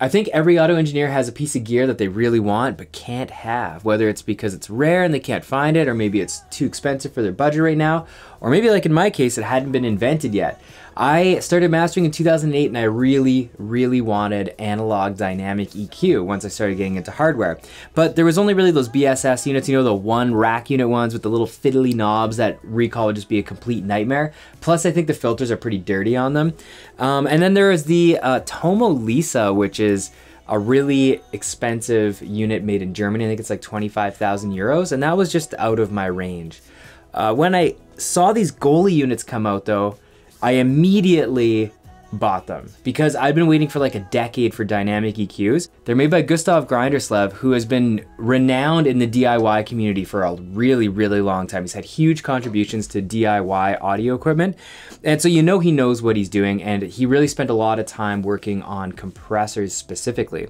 I think every audio engineer has a piece of gear that they really want but can't have, whether it's because it's rare and they can't find it, or maybe it's too expensive for their budget right now, or maybe like in my case, it hadn't been invented yet. I started mastering in 2008 and I really, really wanted analog dynamic EQ once I started getting into hardware. But there was only really those BSS units, you know, the one rack unit ones with the little fiddly knobs that recall would just be a complete nightmare. Plus, I think the filters are pretty dirty on them. Um, and then there is the uh, Tomo Lisa, which is a really expensive unit made in Germany. I think it's like 25,000 euros, and that was just out of my range. Uh, when I saw these GOLY units come out though, I immediately bought them because I've been waiting for like a decade for dynamic EQs. They're made by Gustav Grinderslev, who has been renowned in the DIY community for a really, really long time. He's had huge contributions to DIY audio equipment. And so you know he knows what he's doing and he really spent a lot of time working on compressors specifically.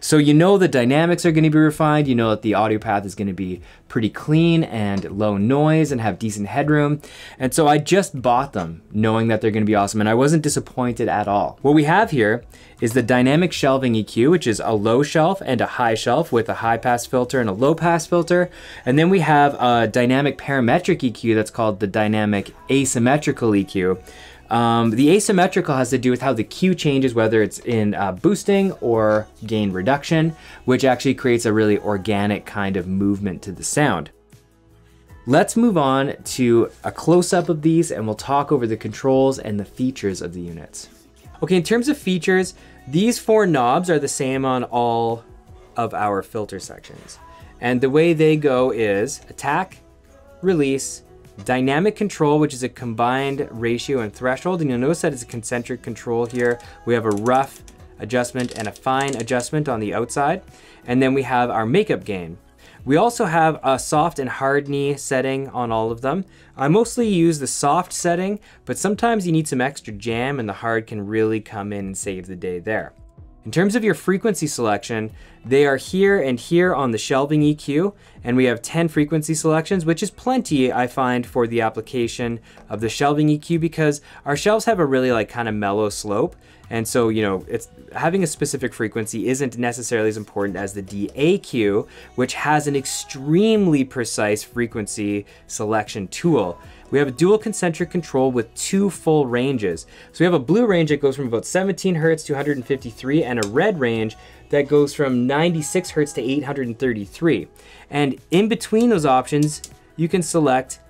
So you know the dynamics are gonna be refined, you know that the audio path is gonna be pretty clean and low noise and have decent headroom. And so I just bought them knowing that they're gonna be awesome and I wasn't disappointed at all. What we have here is the dynamic shelving EQ, which is a low shelf and a high shelf with a high pass filter and a low pass filter. And then we have a dynamic parametric EQ that's called the dynamic asymmetrical EQ. Um, the asymmetrical has to do with how the Q changes, whether it's in uh, boosting or gain reduction, which actually creates a really organic kind of movement to the sound. Let's move on to a close-up of these and we'll talk over the controls and the features of the units. Okay, in terms of features, these four knobs are the same on all of our filter sections. And the way they go is attack, release, dynamic control, which is a combined ratio and threshold. And you'll notice that it's a concentric control here. We have a rough adjustment and a fine adjustment on the outside. And then we have our makeup gain. We also have a soft and hard knee setting on all of them. I mostly use the soft setting, but sometimes you need some extra jam and the hard can really come in and save the day there. In terms of your frequency selection, they are here and here on the shelving EQ, and we have 10 frequency selections, which is plenty, I find, for the application of the shelving EQ because our shelves have a really like kind of mellow slope. And so, you know, it's having a specific frequency isn't necessarily as important as the DAQ, which has an extremely precise frequency selection tool we have a dual concentric control with two full ranges. So we have a blue range that goes from about 17 hertz to 153 and a red range that goes from 96 hertz to 833. And in between those options, you can select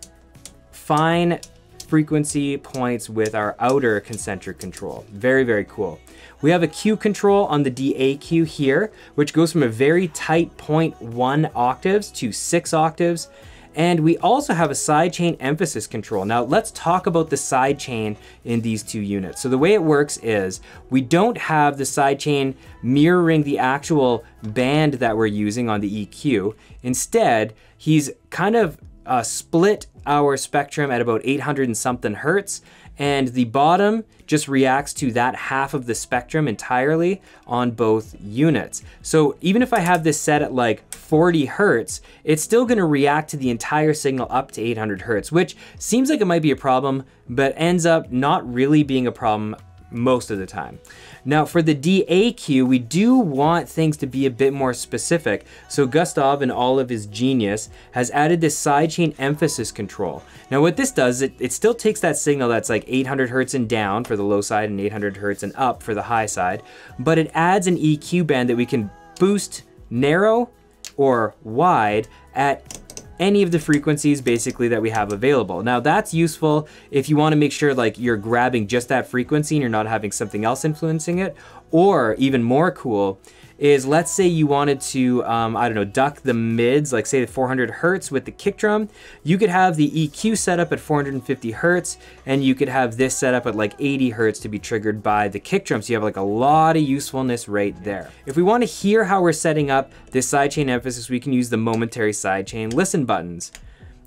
fine frequency points with our outer concentric control. Very, very cool. We have a Q control on the DAQ here, which goes from a very tight 0.1 octaves to 6 octaves. And we also have a sidechain emphasis control. Now let's talk about the sidechain in these two units. So the way it works is we don't have the sidechain mirroring the actual band that we're using on the EQ. Instead, he's kind of uh, split our spectrum at about 800 and something hertz and the bottom just reacts to that half of the spectrum entirely on both units. So even if I have this set at like 40 hertz, it's still gonna react to the entire signal up to 800 hertz, which seems like it might be a problem, but ends up not really being a problem most of the time. Now for the DAQ, we do want things to be a bit more specific. So Gustav in all of his genius has added this sidechain emphasis control. Now what this does, it, it still takes that signal that's like 800 hertz and down for the low side and 800 hertz and up for the high side, but it adds an EQ band that we can boost narrow or wide at any of the frequencies basically that we have available. Now that's useful if you wanna make sure like you're grabbing just that frequency and you're not having something else influencing it, or even more cool, is let's say you wanted to, um, I don't know, duck the mids, like say the 400 hertz with the kick drum, you could have the EQ set up at 450 hertz, and you could have this set up at like 80 hertz to be triggered by the kick drum. So you have like a lot of usefulness right there. If we want to hear how we're setting up this sidechain emphasis, we can use the momentary sidechain listen buttons.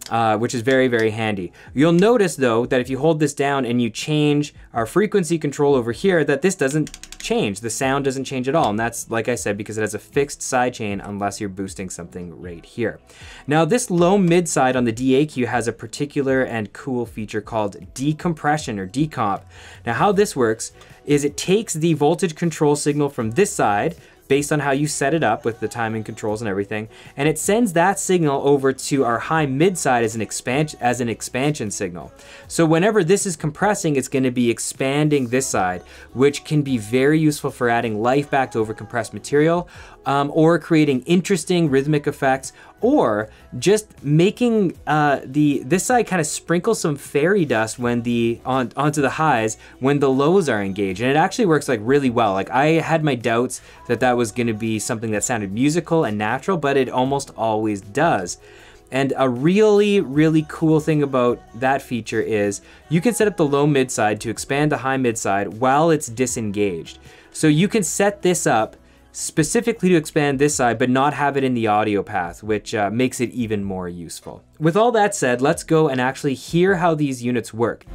Uh, which is very, very handy. You'll notice though that if you hold this down and you change our frequency control over here, that this doesn't change. The sound doesn't change at all. And that's, like I said, because it has a fixed sidechain unless you're boosting something right here. Now this low mid side on the DAQ has a particular and cool feature called decompression or decomp. Now how this works is it takes the voltage control signal from this side, based on how you set it up with the timing controls and everything. And it sends that signal over to our high mid side as an expansion as an expansion signal. So whenever this is compressing, it's going to be expanding this side, which can be very useful for adding life back to overcompressed material um, or creating interesting rhythmic effects or just making uh, the this side kind of sprinkle some fairy dust when the on onto the highs when the lows are engaged. And it actually works like really well. Like I had my doubts that that was going to be something that sounded musical and natural but it almost always does. And a really, really cool thing about that feature is you can set up the low mid side to expand the high mid side while it's disengaged. So you can set this up specifically to expand this side, but not have it in the audio path, which uh, makes it even more useful. With all that said, let's go and actually hear how these units work.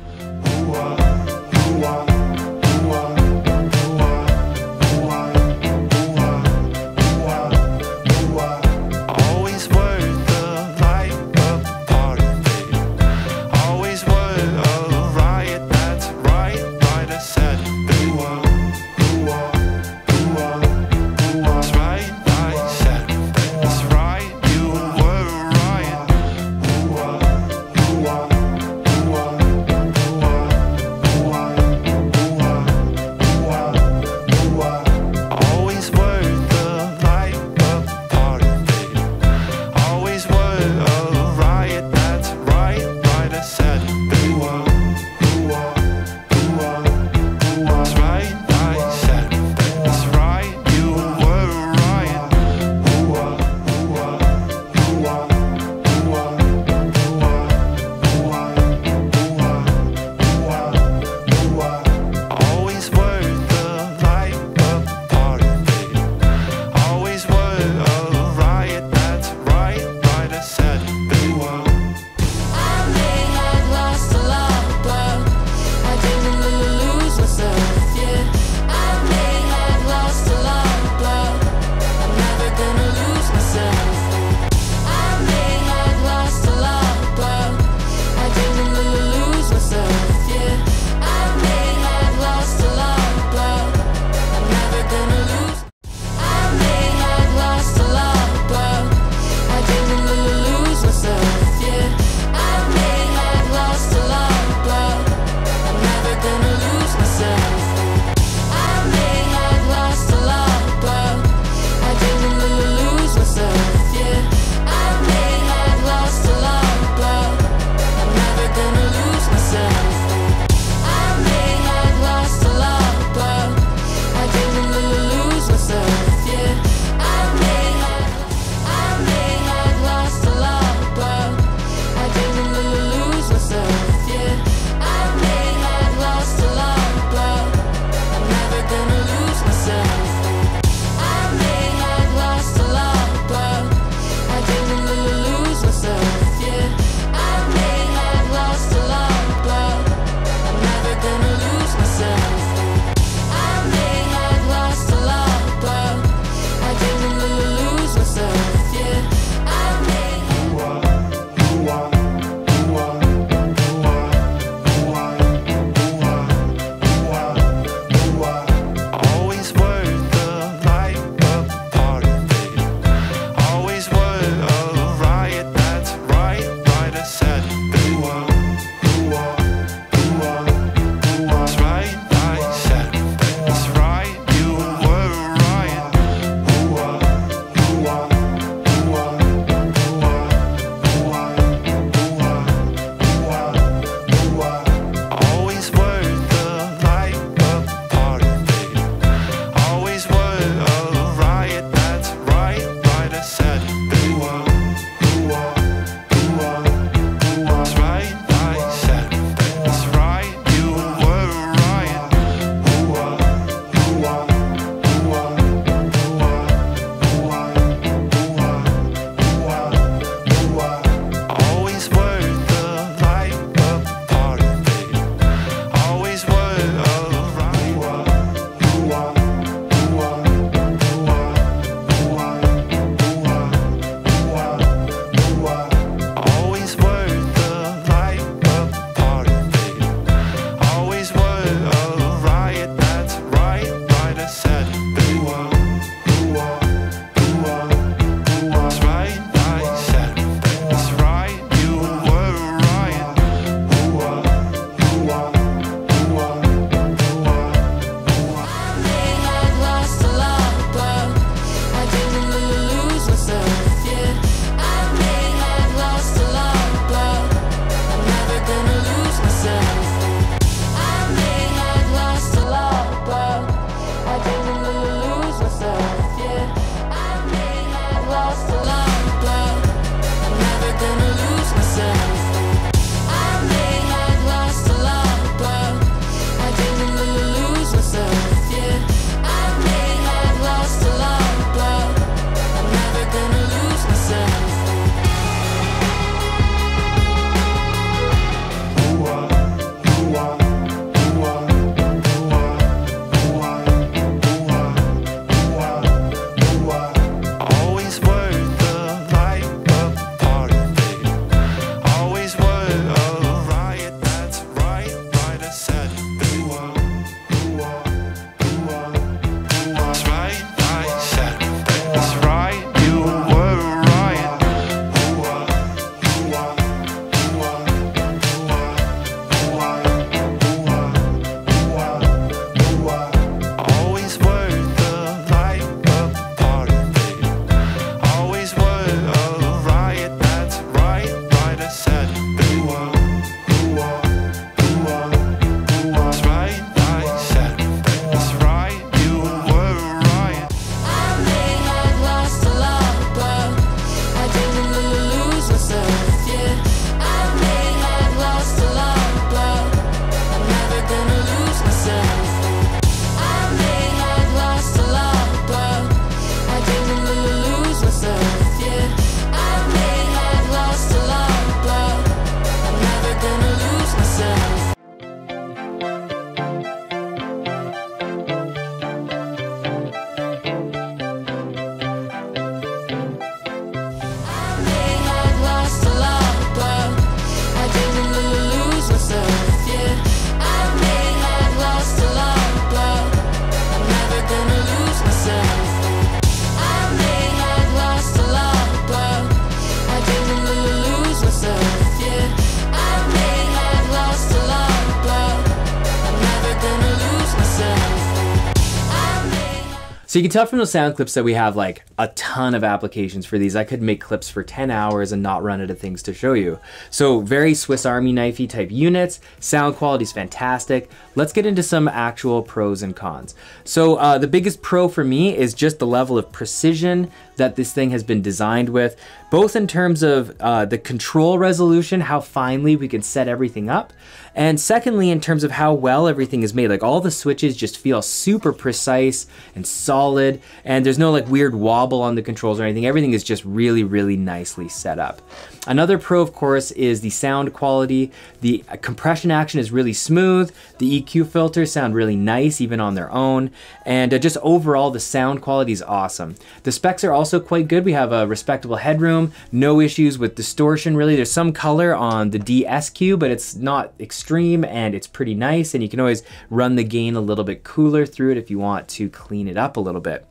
So you can tell from those sound clips that we have like a ton of applications for these. I could make clips for 10 hours and not run out of things to show you. So very Swiss Army knifey type units. Sound quality is fantastic. Let's get into some actual pros and cons. So uh, the biggest pro for me is just the level of precision that this thing has been designed with, both in terms of uh, the control resolution, how finely we can set everything up, and secondly, in terms of how well everything is made. Like all the switches just feel super precise and solid, and there's no like weird wobble on the controls or anything. Everything is just really, really nicely set up. Another pro, of course, is the sound quality. The compression action is really smooth. The EQ filters sound really nice, even on their own. And uh, just overall, the sound quality is awesome. The specs are also quite good. We have a respectable headroom, no issues with distortion, really. There's some color on the DSQ, but it's not extreme and it's pretty nice. And you can always run the gain a little bit cooler through it if you want to clean it up a little bit.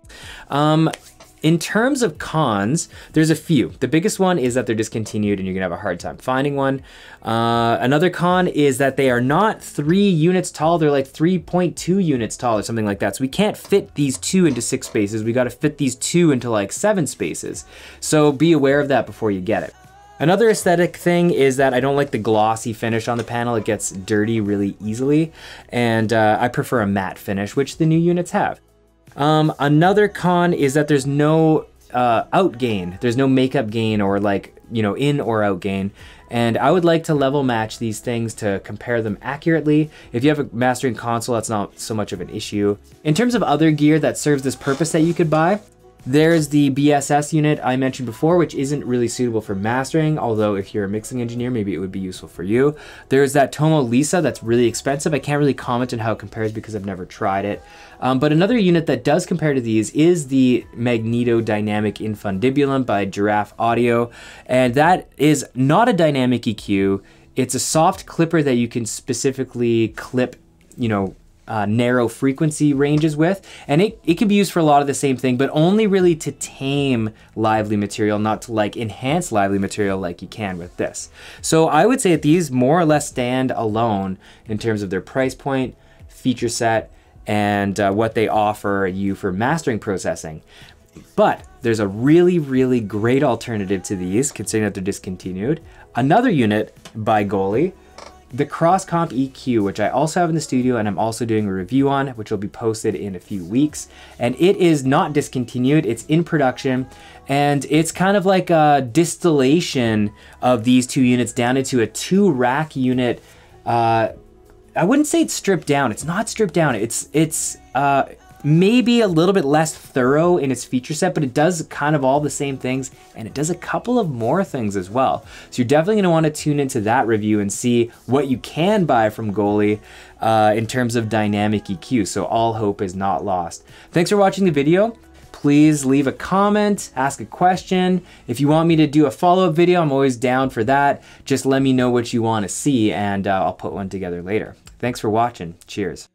Um, in terms of cons, there's a few. The biggest one is that they're discontinued and you're gonna have a hard time finding one. Uh, another con is that they are not three units tall, they're like 3.2 units tall or something like that. So we can't fit these two into six spaces. We gotta fit these two into like seven spaces. So be aware of that before you get it. Another aesthetic thing is that I don't like the glossy finish on the panel. It gets dirty really easily. And uh, I prefer a matte finish, which the new units have. Um, another con is that there's no uh, out gain. There's no makeup gain or like, you know, in or out gain. And I would like to level match these things to compare them accurately. If you have a mastering console, that's not so much of an issue. In terms of other gear that serves this purpose that you could buy, there's the BSS unit I mentioned before, which isn't really suitable for mastering, although if you're a mixing engineer, maybe it would be useful for you. There's that Tomo Lisa that's really expensive. I can't really comment on how it compares because I've never tried it. Um, but another unit that does compare to these is the Magneto Dynamic Infundibulum by Giraffe Audio, and that is not a dynamic EQ. It's a soft clipper that you can specifically clip, you know, uh, narrow frequency ranges with. And it, it can be used for a lot of the same thing, but only really to tame lively material, not to like enhance lively material like you can with this. So I would say that these more or less stand alone in terms of their price point, feature set, and uh, what they offer you for mastering processing. But there's a really, really great alternative to these, considering that they're discontinued. Another unit by GOLY the Cross Comp EQ, which I also have in the studio and I'm also doing a review on, which will be posted in a few weeks. And it is not discontinued, it's in production. And it's kind of like a distillation of these two units down into a two rack unit. Uh, I wouldn't say it's stripped down. It's not stripped down. It's, it's, uh, maybe a little bit less thorough in its feature set, but it does kind of all the same things and it does a couple of more things as well. So you're definitely gonna wanna tune into that review and see what you can buy from GOLY uh, in terms of dynamic EQ. So all hope is not lost. Thanks for watching the video. Please leave a comment, ask a question. If you want me to do a follow-up video, I'm always down for that. Just let me know what you wanna see and uh, I'll put one together later. Thanks for watching. Cheers.